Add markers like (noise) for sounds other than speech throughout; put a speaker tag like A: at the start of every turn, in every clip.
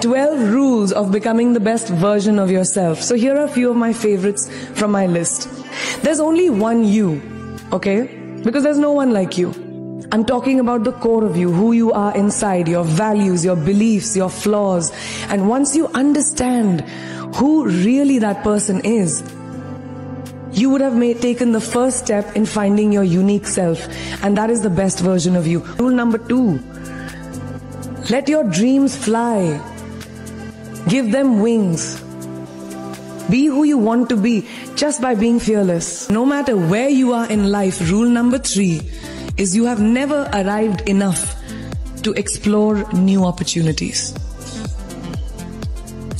A: 12 rules of becoming the best version of yourself. So here are a few of my favorites from my list. There's only one you, okay? Because there's no one like you. I'm talking about the core of you, who you are inside, your values, your beliefs, your flaws. And once you understand who really that person is, you would have made, taken the first step in finding your unique self. And that is the best version of you. Rule number two. Let your dreams fly. Give them wings. Be who you want to be just by being fearless. No matter where you are in life, rule number three is you have never arrived enough to explore new opportunities.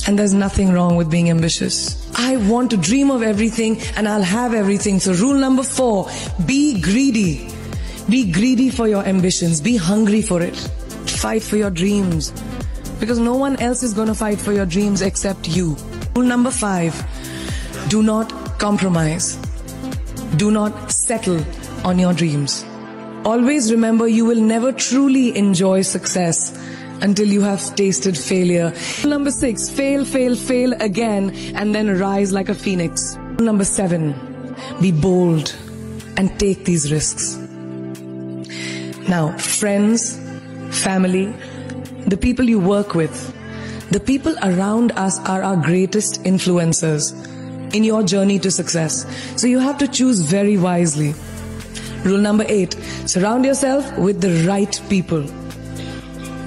A: And there's nothing wrong with being ambitious. I want to dream of everything and I'll have everything. So rule number four, be greedy. Be greedy for your ambitions. Be hungry for it. Fight for your dreams. Because no one else is going to fight for your dreams except you. Rule number five, do not compromise. Do not settle on your dreams. Always remember you will never truly enjoy success until you have tasted failure. Rule Number six, fail, fail, fail again and then rise like a phoenix. Rule Number seven, be bold and take these risks. Now, friends, family, the people you work with, the people around us are our greatest influencers in your journey to success. So you have to choose very wisely. Rule number eight, surround yourself with the right people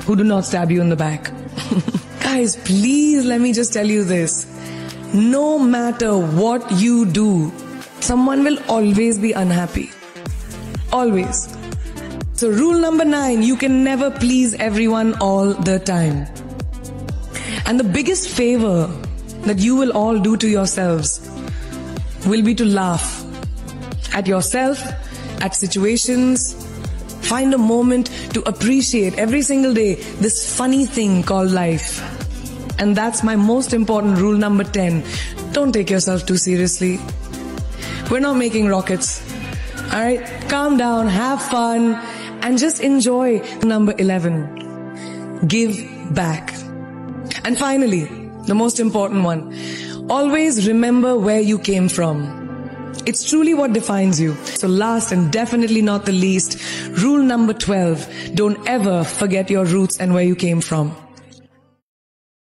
A: who do not stab you in the back. (laughs) Guys, please let me just tell you this. No matter what you do, someone will always be unhappy. Always. So rule number nine, you can never please everyone all the time. And the biggest favor that you will all do to yourselves will be to laugh at yourself, at situations, find a moment to appreciate every single day this funny thing called life. And that's my most important rule number 10. Don't take yourself too seriously. We're not making rockets. Alright? Calm down, have fun, and just enjoy. Number 11. Give back. And finally, the most important one. Always remember where you came from. It's truly what defines you. So last and definitely not the least, rule number 12. Don't ever forget your roots and where you came from.